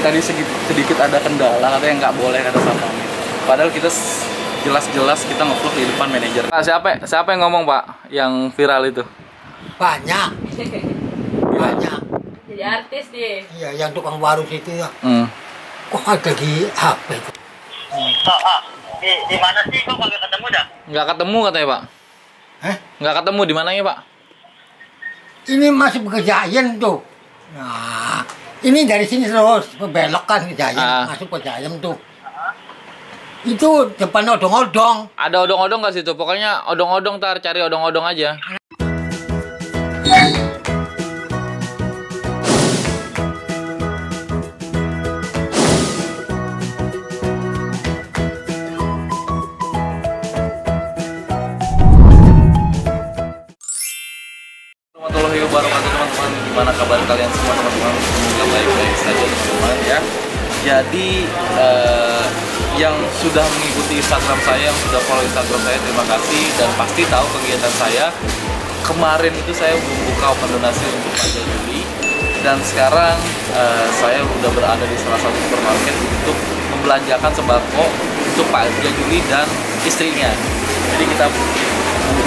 tadi sedikit, sedikit ada kendala katanya nggak boleh kata satpam padahal kita jelas-jelas kita ngevlog di depan manajer Pak, siapa siapa yang ngomong pak yang viral itu Banyak, banyak. Jadi artis deh. Iya, yang tukang warung itu ya. hmm. Kok ada di HP itu? Pak, ah, di, di mana sih kok kagak ketemu dah? nggak ketemu katanya pak Hah? nggak ketemu di mananya pak Ini masih pekerjaan tuh. Nah, ini dari sini terus belok kan ke Giant, Ah. masuk ke Giant tuh. Itu depan odong-odong. ada odong-odong nggak situ pokoknya odong-odong tar cari odong-odong aja saya kemarin itu saya membuka open donasi untuk pajak Juli dan sekarang eh, saya sudah berada di salah satu supermarket untuk membelanjakan sembako untuk Pak Juli dan istrinya jadi kita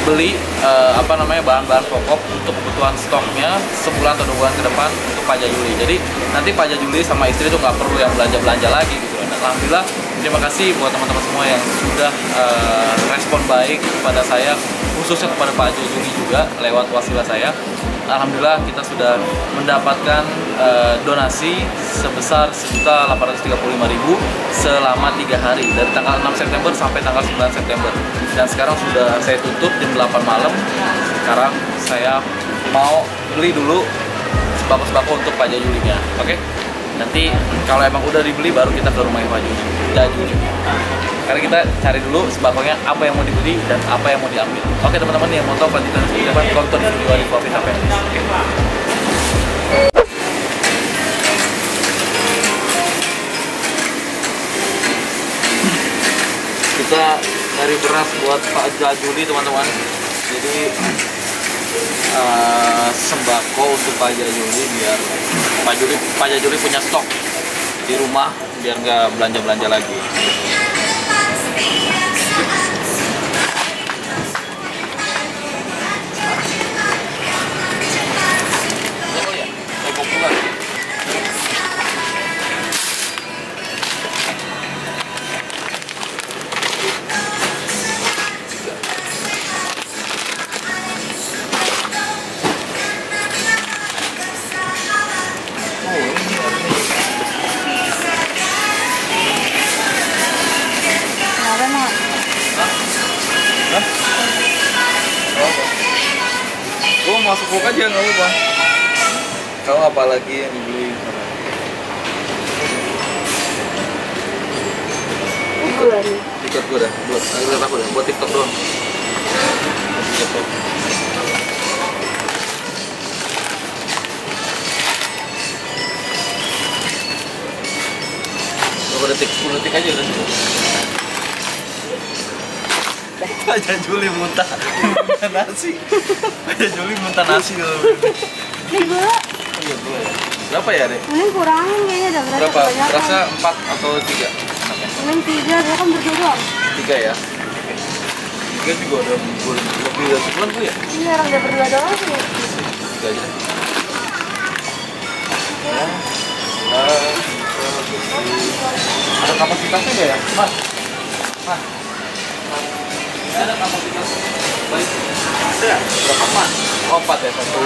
beli eh, apa namanya bahan-bahan pokok untuk kebutuhan stoknya sebulan atau dua bulan ke depan untuk Pak Juli. Jadi nanti Pak Juli sama istri itu nggak perlu yang belanja-belanja lagi gitu. Dan alhamdulillah terima kasih buat teman-teman semua yang sudah eh, respon baik kepada saya khususnya kepada Pak Juli juga lewat wasilah saya. Alhamdulillah kita sudah mendapatkan eh, donasi sebesar 1.835.000 selama tiga hari dari tanggal 6 September sampai tanggal 9 September. Dan sekarang sudah saya tutup jam 8 malam. Sekarang saya mau beli dulu sembako-sembako untuk Pak Jajulinya oke? Nanti kalau emang udah dibeli baru kita ke rumahnya Pak Juli Jajuli karena kita cari dulu sembakonya apa yang mau dibeli dan apa yang mau diambil. Oke teman-teman yang mau tahu lanjutan seperti apa tonton di video di apa oke. Kita cari beras buat Pak Jajuli teman-teman. Jadi eh, sembako untuk Pak Jajuli biar Pak Juli Pak Jajuli punya stok di rumah biar nggak belanja belanja lagi detik? 10 detik aja udah cukup. Aja Juli muntah muntah nasi. Aja Juli muntah nasi begini. Ini gula. Iya, ya. Berapa ya, Dek? Mending kurangin kayaknya dah berasa Berapa? kebanyakan. Berasa 4 atau 3? Enaknya. Mending tiga, dia kan berdua doang. 3 ya. 3 juga udah lebih dari sebulan gue ya. Iya, orang dia berdua doang sih. 3 aja. Nah, ada kapasitasnya nggak ya? Mas? Mas? Ada kapasitasnya? Baik. Ada. Berapa mas? Oh, 4 ya, satu.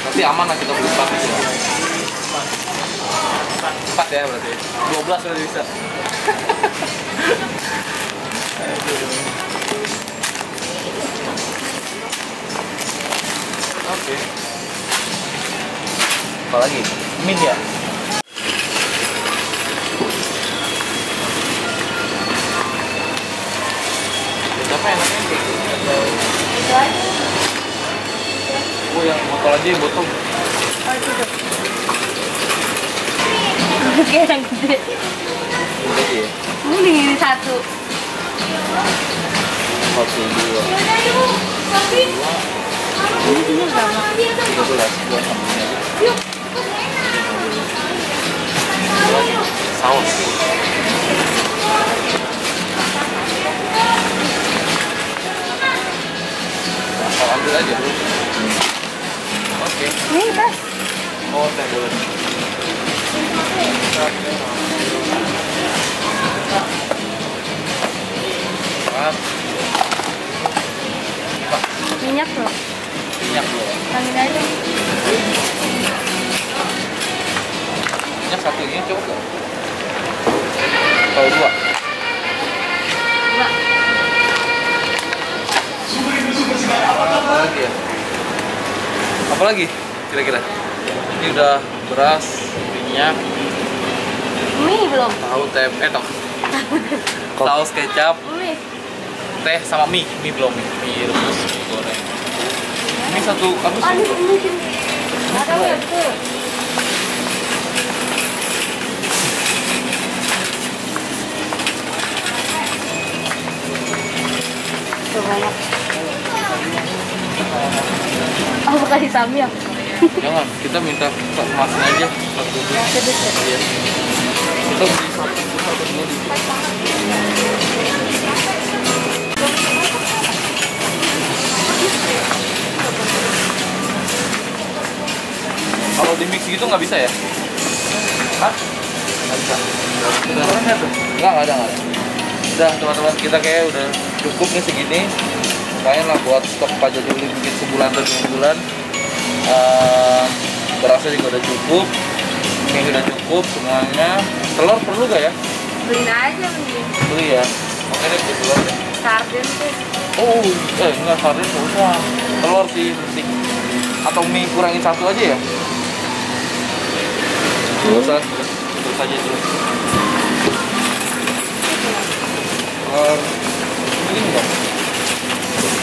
Nanti aman lah kita beli 4 aja. 4 ya berarti. 12 udah bisa. Oke. Apa lagi? Min ya? Oh yang botol aja yang botol? Oh, itu tuh. Oke, yang gede. Ini ya. Ini satu. Satu dua Ini ini berapa? tiga belas dua sama ini aja. saus ambil aja dulu oke Nih, tas. oh teh boleh Minyak loh. minyak ya. Tangin aja. Minyak satu ini cukup nggak? Kalau? Dua. Apa lagi kira-kira? Ini udah beras, minyak, Mie belum. tahu tempe, eh tahu saus kecap, Mie. teh sama mie, mie belum mie, mie rebus, mie goreng. Ini satu kardus Oh, satu. Ada banyak. Oh, bukan hitam ya? Jangan, kita minta masnya aja satu. Iya. Kita beli satu satu dulu. Kalau di mix gitu nggak bisa ya? Hah? Nggak bisa. Udah. Nggak ada, nggak ada. Udah, teman-teman, kita kayak udah cukup nih segini. Lumayan lah buat stok pajak dulu mungkin sebulan atau dua bulan. Eh, berasnya juga udah cukup. Mie udah cukup semuanya. Telur perlu gak ya? Beliin aja mending. Beli ya. Oke deh, beli telur deh. Sarden tuh. Oh, eh enggak sarden nggak usah. Telur sih penting. Atau mie kurangin satu aja ya? Nggak usah, terus aja terus. Telur, pilih nggak?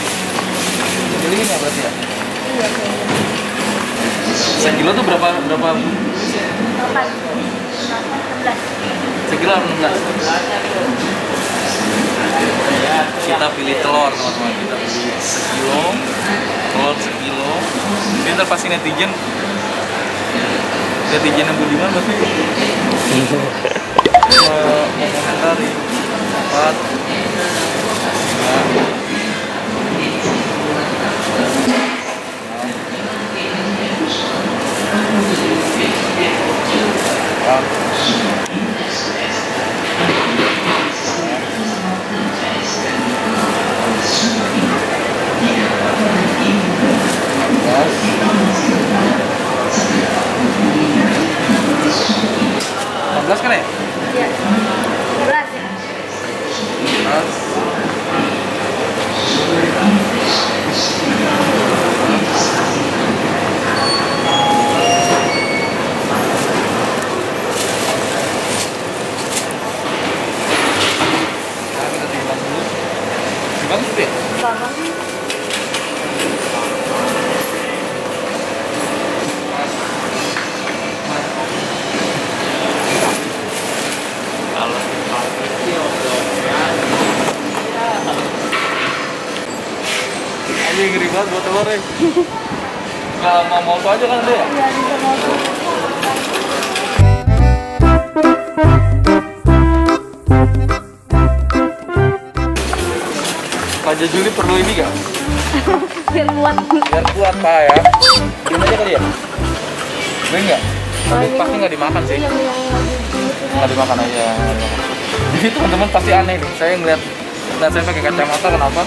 Pilih nggak berarti ya? Iya. Sekilo tuh berapa berapa? Sebelas. Sekilo 16. Kita pilih telur teman-teman. Kita pilih sekilo, telur sekilo. Ini ntar pasti netizen netizen yang budiman pasti Eh, mengomentari empat lima enam Empat belas kan ya? Iya. Sebelas ya? Belas. Nah, kita timbang dulu. Timbang dulu ya? Bangun. Anjing ya. Nggak mau mau aja kan dia? Iya, bisa mau. Raja Juli perlu ini gak? Biar muat. Biar kuat pak ya. Beliin aja kali ya? Beliin nggak? Tapi Oh, pasti nggak dimakan sih. Lagi gitu. Nggak dimakan aja. Jadi teman-teman pasti aneh nih. Saya ngeliat, ngeliat saya pakai kacamata kenapa?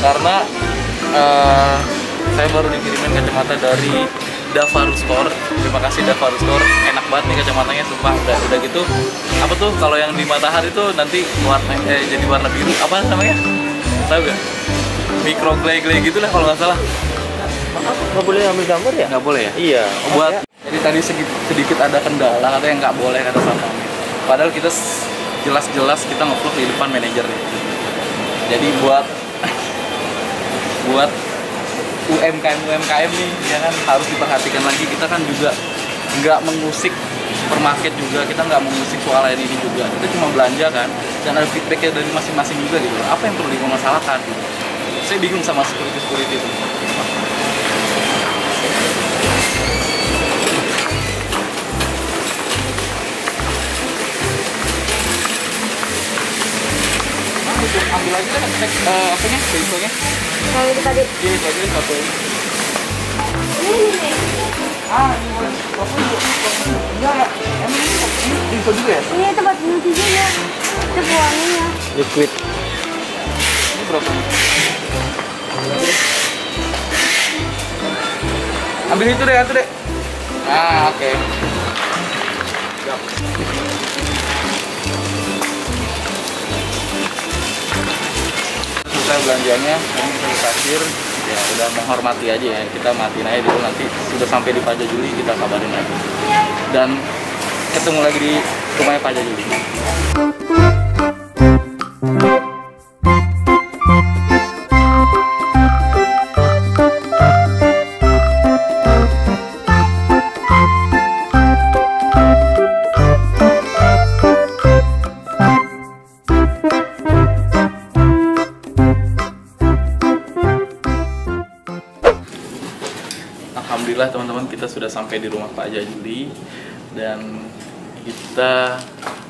Karena eh, saya baru dikirimin kacamata dari Davarus Store. Terima kasih Davarus Store. Enak banget nih kacamatanya, sumpah. Udah, udah gitu. Apa tuh kalau yang di matahari tuh nanti warna eh, jadi warna biru. Apa namanya? Tahu gak? Micro glay glay gitu lah kalau nggak salah. Nggak boleh ambil gambar ya? Nggak boleh ya? Iya. Buat jadi tadi sedikit, sedikit ada kendala katanya nggak boleh kata satpamnya padahal kita jelas-jelas kita ngevlog di depan manajernya jadi buat buat UMKM UMKM nih ya kan harus diperhatikan lagi. Kita kan juga nggak mengusik supermarket juga kita nggak mengusik soal ini juga. Kita cuma belanja kan dan ada feedbacknya dari masing-masing juga gitu. Apa yang perlu dipermasalahkan gitu? Saya bingung sama security security itu. Ambil aja deh cek uh, yang itu tadi. iya itu satu aja Ini nih. ah juga ya ini pisau juga ya. Itu pewanginya. Liquid. ini berapa ambil itu deh itu deh nah oke Siap. Selesai belanjanya kami ke kasir. Ya udah menghormati aja ya kita matiin aja dulu nanti sudah sampai di Paja Juli kita kabarin lagi dan ketemu lagi di rumahnya Paja Juli Alhamdulillah teman-teman kita sudah sampai di rumah Pak Jajuli. Dan kita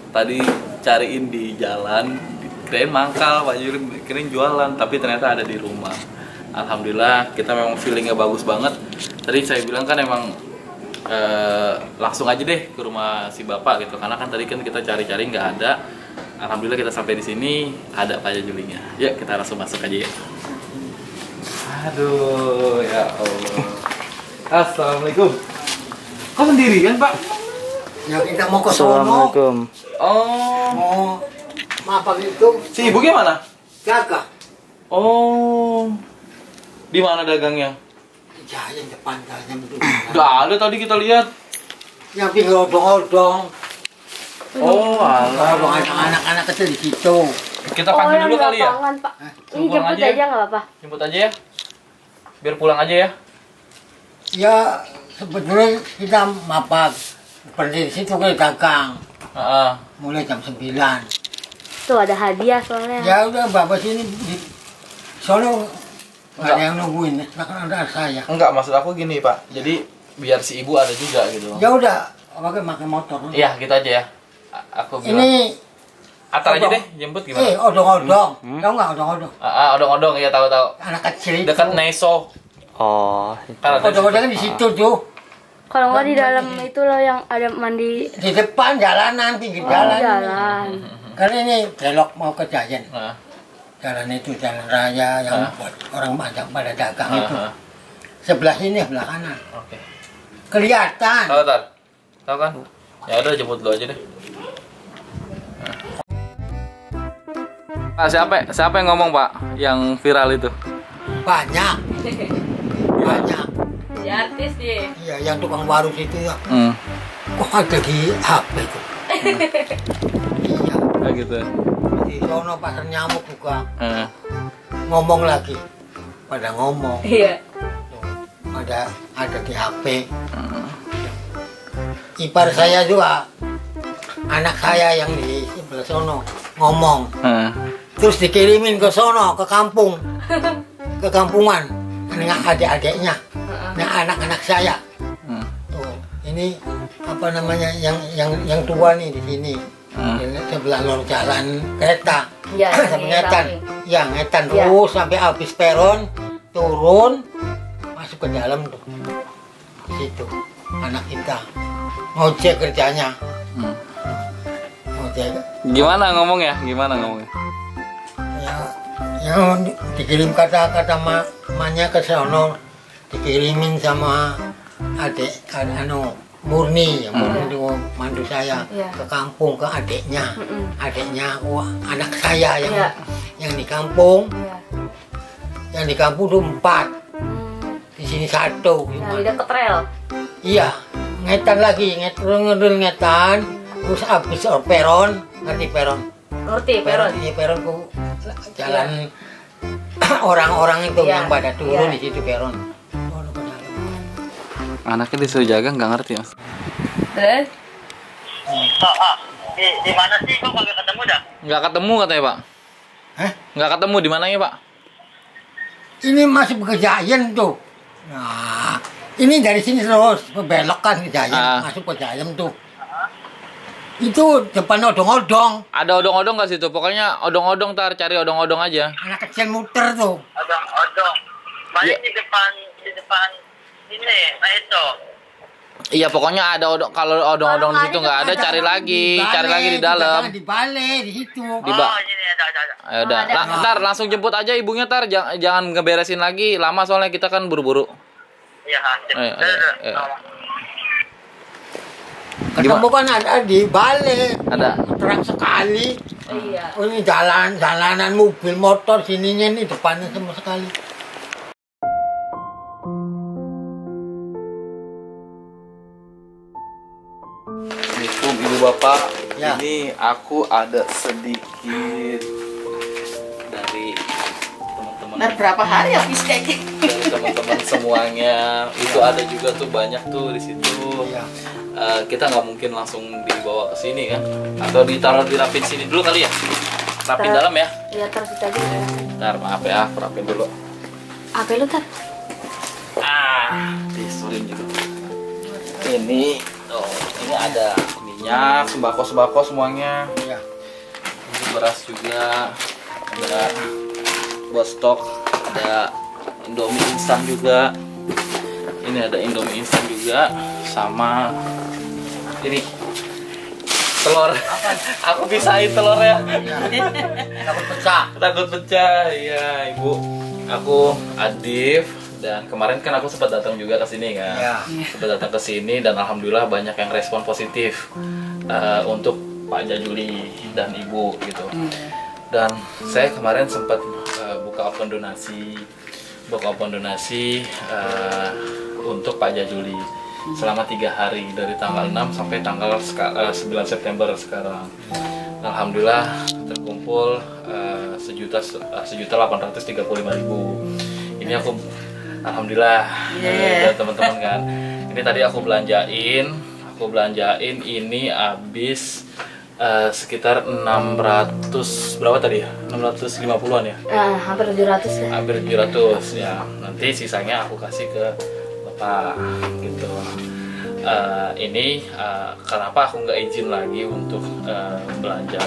tadi cariin di jalan kirain mangkal Pak Jajuli kirain jualan tapi ternyata ada di rumah. Alhamdulillah kita memang feelingnya bagus banget. Tadi saya bilang kan emang eh, langsung aja deh ke rumah si bapak gitu. Karena kan tadi kan kita cari-cari nggak ada. Alhamdulillah kita sampai di sini ada Pak Jajulinya. Ya kita langsung masuk aja ya Aduh, ya Allah. Assalamualaikum. Kau sendirian, Pak? Ya kita mau ke sono. Assalamualaikum. Oh, Mau apa gitu? si ibu gimana? Jaga. Oh, di mana dagangnya? Jajan depan jajan itu. Udah ada tadi kita lihat. Yang pinggir odong-odong. Oh, alah. Kalau anak-anak kecil di situ. Kita panggil yang dulu di kali ya. Pak. Ini jemput aja ya. aja nggak apa-apa. Jemput aja ya. Biar pulang aja ya. Ya sebetulnya kita mapak. Seperti di situ ke dagang. Heeh. Mulai jam 9. Tuh ada hadiah soalnya. Ya udah bapak sini di sono nggak Enggak. ada yang nungguin. Sekarang ada saya. Enggak, maksud aku gini, Pak. Jadi biar si ibu ada juga gitu. Ya udah, pakai pakai motor. Iya, gitu aja ya. Aku bilang. Ini Atar aja deh, jemput gimana? eh odong-odong. Tahu nggak odong-odong? Ah, odong-odong ya tahu-tahu. Anak kecil itu. Dekat Neso. Oh, di Odong-odong kan di situ. tuh. Kalau nggak di dalam itu loh yang ada mandi Di depan jalanan, pinggir oh, jalan. jalan. Karena ini belok mau ke Jayan. Nah, Jalan itu jalan raya yang Ah. buat orang banyak pada dagang ah, itu. ah. Sebelah sini, sebelah kanan. Oke. Kelihatan. Tahu tar? Tahu kan? Ya udah jemput lu aja deh. Pak, siapa siapa yang ngomong, Pak? Yang viral itu? Banyak. Banyak. Ya artis dia. Iya, yang tukang warung itu ya. Hmm. Kok ada di HP itu? iya. Kayak gitu. Di sono pasar nyamuk juga Eh. ngomong lagi. Pada ngomong. Iya. ada ada di HP. Ipar saya juga anak saya yang di sebelah sono ngomong, Eh. terus dikirimin ke sono ke kampung, ke kampungan dengan adik-adiknya, dengan anak-anak saya. Hmm. Tuh, ini apa namanya yang yang yang tua nih di sini. Hmm. Di sebelah lor jalan kereta. Ya, sampai yang ngetan. samping. Ya, ngetan Ya. terus sampai habis peron, turun, masuk ke dalam tuh. Di situ anak kita ngojek kerjanya. Hmm. Ngojek Gimana ngomongnya? Gimana ngomongnya? ya yang di- dikirim kata-kata ma mamanya ke sono dikirimin sama adik ad- anu murni ya murni itu mantu saya Iya. ke kampung ke adiknya Mm-mm. adiknya wah anak saya yang Iya. yang di kampung Iya. yang di kampung tuh empat Hmm. di sini satu Yang di deket rel. iya ngetan lagi ngetan ngedul ngetan terus habis peron ngerti peron Ngerti, peron peron. di peron ku jalan orang-orang itu Iya, yang pada turun iya. di situ peron. Anaknya disuruh jaga nggak ngerti mas. Terus? Ah, ah. Di, di mana sih kok kagak ketemu dah? Nggak ketemu katanya pak. Hah? Nggak ketemu di mananya pak? ini masih ke Giant tuh nah ini dari sini terus belok kan ke Ah. masuk ke tuh Itu depan odong-odong. Ada odong-odong nggak situ? Pokoknya odong-odong tar cari odong-odong aja. Anak kecil muter tuh. Odong, odong. Paling Iya. di depan, di depan ini, nah itu. Iya pokoknya ada odong kalau odong-odong di situ nggak ada cari lagi, cari lagi di dalam. Di balai di situ. Di ba- oh, ini ada, ada, ada. Udah. Lah, ntar langsung jemput aja ibunya tar jangan, jangan ngeberesin lagi lama soalnya kita kan buru-buru. Iya, ha. Ayo, ayo, ayo. Ketemu kan ada di balai. Ada. Terang sekali. Iya. Oh ini jalan jalanan mobil motor sininya nih depannya sama sekali. Assalamualaikum ibu bapak. Ya. Ini aku ada sedikit dari teman-teman Ntar berapa hari habis kayak gini? dari teman-teman semuanya. Itu ada juga tuh banyak tuh di situ. Iya. Eh, kita nggak mungkin langsung dibawa ke sini kan? Atau ditaruh dirapin sini dulu kali ya? Rapin Taruh. dalam ya. Iya terus itu aja. Ntar maaf ya, aku rapin dulu. Apa lu tar? Ah, disuruhin juga. Ini, oh, ini ada minyak, sembako-sembako semuanya. Iya. Ini beras juga, ada buat stok, ada Indomie instan juga. Ini ada Indomie instan juga, sama ini telur. Aku pisahin telurnya. Takut pecah. Takut pecah, iya ibu. Aku Adif dan kemarin kan aku sempat datang juga ke sini kan. Iya. Sempat datang ke sini dan alhamdulillah banyak yang respon positif eh, untuk Pak Jajuli dan Ibu gitu. Dan saya kemarin sempat eh, buka open donasi, buka open donasi eh, untuk Pak Jajuli selama tiga hari dari tanggal 6 sampai tanggal eh, 9 September sekarang. Alhamdulillah terkumpul eh, sejuta eh, sejuta delapan ratus tiga puluh lima ribu. Ini aku alhamdulillah eh, iya. dan teman-teman kan. Ini tadi aku belanjain, aku belanjain ini habis eh, sekitar 600 berapa tadi ya? 650-an ya? Nah, hampir 700 ya. hampir 700 ya nanti sisanya aku kasih ke bapak gitu. Eh, ini eh, kenapa aku nggak izin lagi untuk eh, belanja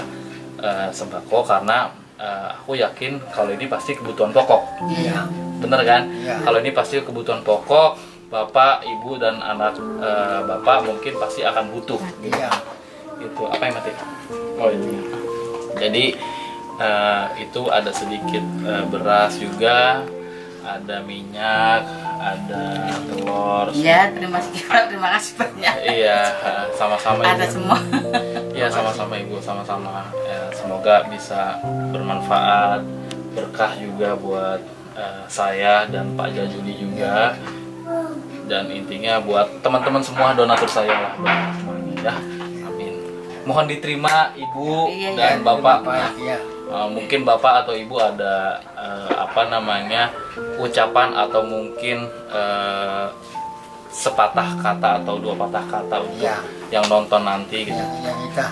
eh, sembako? Karena eh, aku yakin kalau ini pasti kebutuhan pokok. Iya. bener kan? Iya. kalau ini pasti kebutuhan pokok bapak ibu dan anak eh, bapak mungkin pasti akan butuh. Iya. itu apa yang mati? Oh ini jadi eh, itu ada sedikit eh, beras juga ada minyak ada telur Ya, terima kasih Pak. Terima kasih banyak. iya sama-sama Ada ibu semua. iya sama-sama ibu sama-sama Ya, semoga bisa bermanfaat berkah juga buat eh, saya dan Pak Jajuli juga dan intinya buat teman-teman semua donatur saya lah semuanya ya amin mohon diterima ibu Iya, iya. dan bapak Iya. Uh, mungkin bapak atau ibu ada uh, apa namanya ucapan atau mungkin uh, sepatah kata atau dua patah kata untuk Iya. yang nonton nanti gitu. Ya, ya kita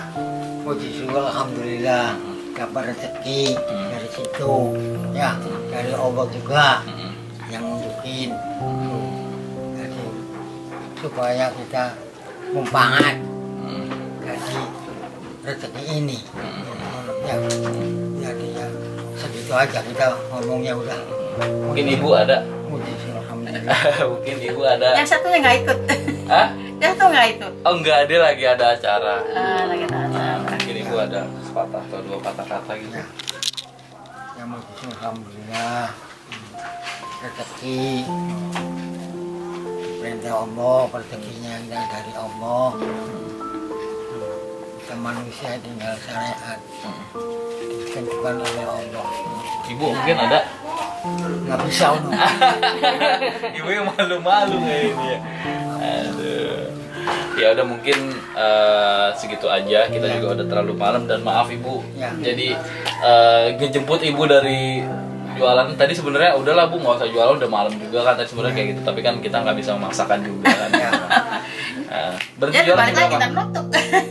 puji syukur alhamdulillah dapat rezeki dari situ ya dari Allah juga Mm-mm. yang nunjukin jadi supaya kita mumpangat Mm. dari rezeki ini ya jadi ya aja kita ngomongnya udah Mungkin ibu ada, mungkin ibu ada. Yang satunya nggak ikut. Hah? Yang satu nggak ikut. Oh enggak ada lagi ada acara. Ah, lagi ada Nah, acara. mungkin ibu ada sepatah atau dua patah kata gitu. Ya. syukur alhamdulillah rezeki perintah Allah rezekinya yang dari Allah kita manusia tinggal syariat ditentukan oleh Allah Ibu mungkin ada. nggak bisa ibu yang malu-malu kayak ini ya. Aduh. Ya udah mungkin eh, segitu aja. Kita juga udah terlalu malam dan maaf ibu. Ya. Jadi eh, ngejemput ibu dari jualan tadi sebenarnya udahlah bu nggak usah jualan udah malam juga kan tadi sebenarnya kayak gitu tapi kan kita nggak bisa memaksakan juga kan Ya. Eh, berarti Ya, jualan jam berapa kita.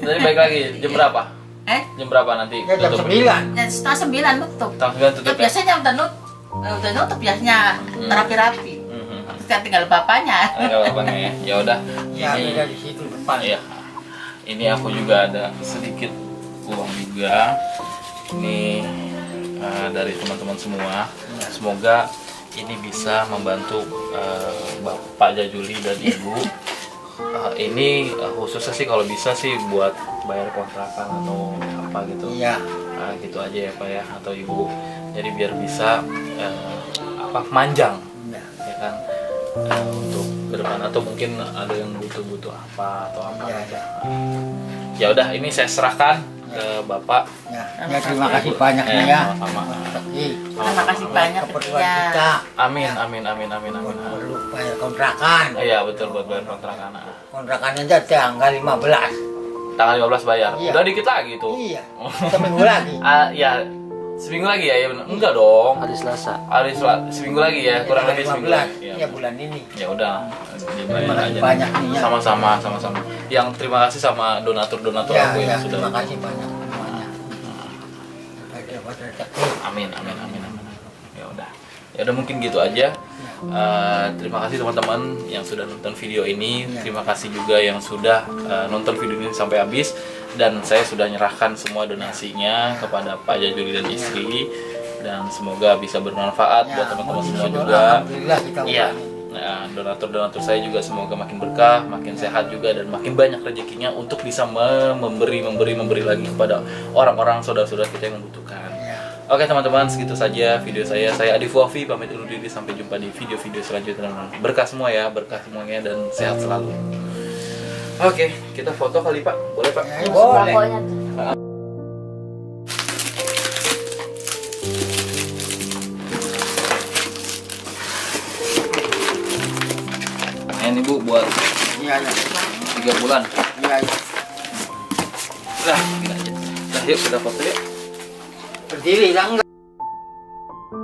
Jadi balik lagi jam berapa Eh, jam berapa nanti ya jam tutup? sembilan ya setengah sembilan nutup. Setengah sembilan Ya, tutup ya? biasanya udah nutup. Udah nutup biasanya Hmm. rapi-rapi. Mhm. Terus tinggal bapaknya. Enggak apa-apa nih ya. Ya udah. ya Ini ada di situ depan Iya. ini aku juga ada sedikit uang juga ini eh, dari teman-teman semua semoga ini bisa membantu eh, bapak Jajuli dan ibu Eh, ini eh, khususnya sih kalau bisa sih buat bayar kontrakan atau apa gitu. Iya. Nah, gitu aja ya pak ya atau ibu. Jadi biar bisa eh, apa manjang. Iya. ya kan? Eh, untuk ke depan atau mungkin ada yang butuh-butuh apa atau apa Iya, aja. Ya udah ini saya serahkan ke bapak Ya, ya terima kasih banyak Eh, ya. sama-sama. Tapi Terima kasih banyak keperluan ya. kita amin amin amin amin amin perlu bayar kontrakan. iya betul buat bayar kontrakan. Kontrakannya aja tanggal 15. tanggal 15 bayar Iya. udah dikit lagi tuh Iya. Seminggu lagi. Ah, ya seminggu lagi ya, ya bener. enggak dong Hari Selasa. hari Sel- seminggu lagi ya kurang lebih seminggu 15. lagi Ya ya, bulan ini. ya udah Terima kasih banyak nih ya. sama-sama sama-sama. Yang terima kasih sama donatur-donatur Ya, aku ya, yang sudah terima kasih banyak. Semuanya. Amin amin amin amin. Ya udah. Ya udah mungkin gitu aja. Eh, terima kasih teman-teman yang sudah nonton video ini. Ya. terima kasih juga yang sudah eh, nonton video ini sampai habis. Dan saya sudah nyerahkan semua donasinya kepada Pak Jajuli dan istri dan semoga bisa bermanfaat buat teman-teman semua juga Alhamdulillah kita Iya. ulangi. Nah, donatur-donatur saya juga semoga makin berkah, makin sehat juga dan makin banyak rezekinya untuk bisa me- memberi, memberi, memberi lagi kepada orang-orang saudara-saudara kita yang membutuhkan. Ya. Oke teman-teman, segitu saja video saya. Saya Adi Fuafi, pamit undur diri. Sampai jumpa di video-video selanjutnya. Berkah semua ya, berkah semuanya dan sehat selalu. Oke, kita foto kali Pak. Boleh Pak? Ya, boleh. Buat Iya, iya. tiga bulan. Iya, iya. Aja. Nah, yuk kita foto yuk. Berdiri, enggak.